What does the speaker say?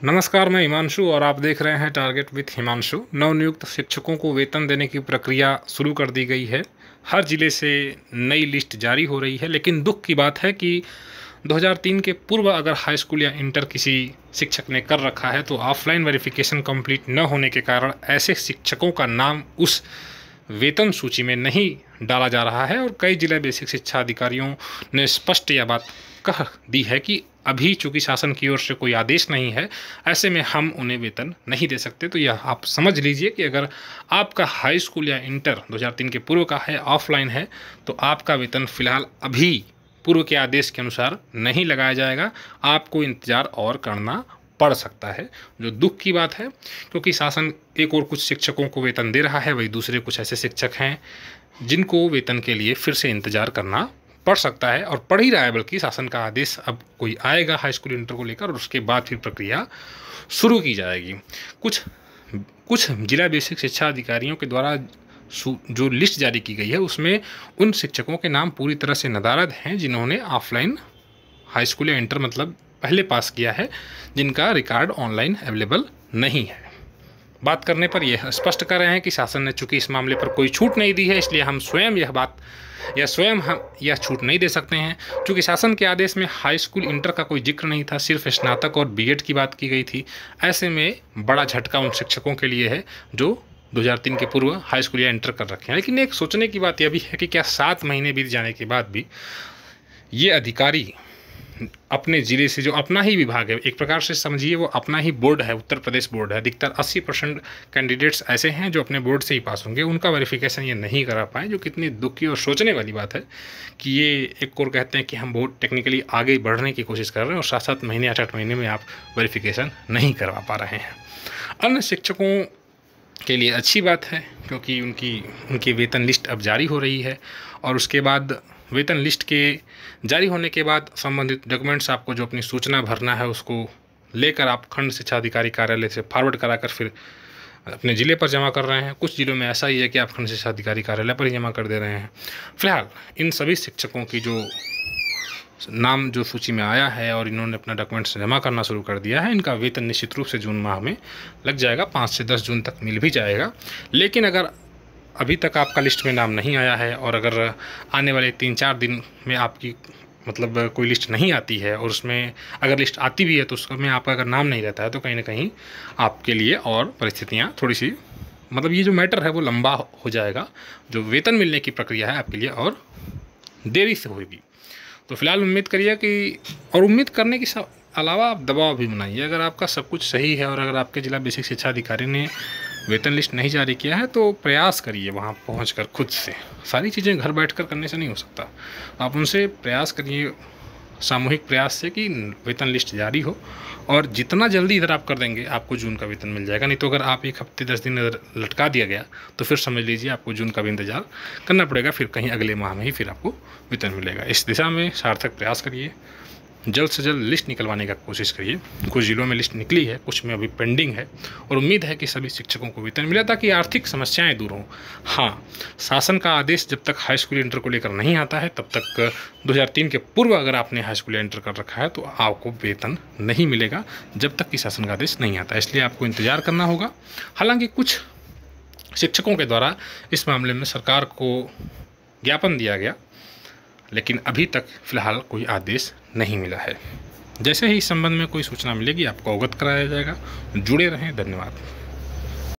नमस्कार, मैं हिमांशु और आप देख रहे हैं टारगेट विथ हिमांशु। नवनियुक्त शिक्षकों को वेतन देने की प्रक्रिया शुरू कर दी गई है। हर ज़िले से नई लिस्ट जारी हो रही है, लेकिन दुख की बात है कि 2003 के पूर्व अगर हाई स्कूल या इंटर किसी शिक्षक ने कर रखा है तो ऑफलाइन वेरिफिकेशन कंप्लीट न होने के कारण ऐसे शिक्षकों का नाम उस वेतन सूची में नहीं डाला जा रहा है और कई जिला बेसिक शिक्षा अधिकारियों ने स्पष्ट यह बात कह दी है कि अभी चूँकि शासन की ओर से कोई आदेश नहीं है, ऐसे में हम उन्हें वेतन नहीं दे सकते। तो यह आप समझ लीजिए कि अगर आपका हाई स्कूल या इंटर 2003 के पूर्व का है, ऑफलाइन है तो आपका वेतन फ़िलहाल अभी पूर्व के आदेश के अनुसार नहीं लगाया जाएगा। आपको इंतज़ार और करना पड़ सकता है, जो दुख की बात है, क्योंकि शासन एक और कुछ शिक्षकों को वेतन दे रहा है, वही दूसरे कुछ ऐसे शिक्षक हैं, जिनको वेतन के लिए फिर से इंतज़ार करना पढ़ सकता है, और पढ़ ही रहा है, बल्कि शासन का आदेश अब कोई आएगा हाई स्कूल इंटर को लेकर, और उसके बाद फिर प्रक्रिया शुरू की जाएगी। कुछ कुछ जिला बेसिक शिक्षा अधिकारियों के द्वारा जो लिस्ट जारी की गई है, उसमें उन शिक्षकों के नाम पूरी तरह से नदारद हैं, जिन्होंने ऑफलाइन हाई स्कूल या इंटर मतलब पहले पास किया है, जिनका रिकॉर्ड ऑनलाइन अवेलेबल नहीं है। बात करने पर यह स्पष्ट कर रहे हैं कि शासन ने चूँकि इस मामले पर कोई छूट नहीं दी है, इसलिए हम स्वयं यह बात, या स्वयं हम यह छूट नहीं दे सकते हैं। क्योंकि शासन के आदेश में हाई स्कूल इंटर का कोई ज़िक्र नहीं था, सिर्फ़ स्नातक और बीएड की बात की गई थी। ऐसे में बड़ा झटका उन शिक्षकों के लिए है, जो 2003 के पूर्व हाई स्कूल या इंटर कर रखे हैं। लेकिन एक सोचने की बात यह भी है कि क्या सात महीने बीत जाने के बाद भी ये अधिकारी अपने ज़िले से जो अपना ही विभाग है, एक प्रकार से समझिए वो अपना ही बोर्ड है, उत्तर प्रदेश बोर्ड है। अधिकतर 80 परसेंट कैंडिडेट्स ऐसे हैं जो अपने बोर्ड से ही पास होंगे। उनका वेरिफिकेशन ये नहीं करा पाए, जो कितनी दुख और सोचने वाली बात है कि ये एक और कहते हैं कि हम बहुत टेक्निकली आगे बढ़ने की कोशिश कर रहे हैं और सात सात महीने आठ आठ महीने में आप वेरिफिकेशन नहीं करवा पा रहे हैं। अन्य शिक्षकों के लिए अच्छी बात है, क्योंकि उनकी उनकी वेतन लिस्ट अब जारी हो रही है और उसके बाद वेतन लिस्ट के जारी होने के बाद संबंधित डॉक्यूमेंट्स आपको जो अपनी सूचना भरना है, उसको लेकर आप खंड शिक्षा अधिकारी कार्यालय से फॉरवर्ड कराकर फिर अपने ज़िले पर जमा कर रहे हैं। कुछ ज़िलों में ऐसा ही है कि आप खंड शिक्षा अधिकारी कार्यालय पर ही जमा कर दे रहे हैं। फ़िलहाल, इन सभी शिक्षकों की जो नाम, जो सूची में आया है और इन्होंने अपना डॉक्यूमेंट्स जमा करना शुरू कर दिया है, इनका वेतन निश्चित रूप से जून माह में लग जाएगा। पाँच से दस जून तक मिल भी जाएगा। लेकिन अगर अभी तक आपका लिस्ट में नाम नहीं आया है और अगर आने वाले तीन चार दिन में आपकी मतलब कोई लिस्ट नहीं आती है और उसमें अगर लिस्ट आती भी है तो उसमें आपका अगर नाम नहीं रहता है तो कहीं ना कहीं आपके लिए और परिस्थितियाँ थोड़ी सी मतलब ये जो मैटर है वो लंबा हो जाएगा, जो वेतन मिलने की प्रक्रिया है आपके लिए और देरी से होगी। तो फ़िलहाल उम्मीद करिए कि, और उम्मीद करने के अलावा आप दबाव भी बनाइए। अगर आपका सब कुछ सही है और अगर आपके जिला बेसिक शिक्षा अधिकारी ने वेतन लिस्ट नहीं जारी किया है तो प्रयास करिए वहाँ पहुँच कर खुद से। सारी चीज़ें घर बैठ कर करने से नहीं हो सकता। आप उनसे प्रयास करिए, सामूहिक प्रयास से कि वेतन लिस्ट जारी हो, और जितना जल्दी इधर आप कर देंगे, आपको जून का वेतन मिल जाएगा। नहीं तो अगर आप एक हफ़्ते दस दिन इधर लटका दिया गया तो फिर समझ लीजिए आपको जून का भी इंतज़ार करना पड़ेगा, फिर कहीं अगले माह में ही फिर आपको वेतन मिलेगा। इस दिशा में सार्थक प्रयास करिए। जल्द से जल्द लिस्ट निकलवाने का कोशिश करिए। कुछ ज़िलों में लिस्ट निकली है, कुछ में अभी पेंडिंग है और उम्मीद है कि सभी शिक्षकों को वेतन मिले ताकि आर्थिक समस्याएँ दूर हों। हाँ शासन का आदेश जब तक हाई स्कूल इंटर को लेकर नहीं आता है, तब तक 2003 के पूर्व अगर आपने हाई स्कूल इंटर कर रखा है तो आपको वेतन नहीं मिलेगा जब तक कि शासन का आदेश नहीं आता। इसलिए आपको इंतज़ार करना होगा। हालाँकि कुछ शिक्षकों के द्वारा इस मामले में सरकार को ज्ञापन दिया गया, लेकिन अभी तक फ़िलहाल कोई आदेश नहीं मिला है। जैसे ही इस संबंध में कोई सूचना मिलेगी, आपको अवगत कराया जाएगा। जुड़े रहें, धन्यवाद।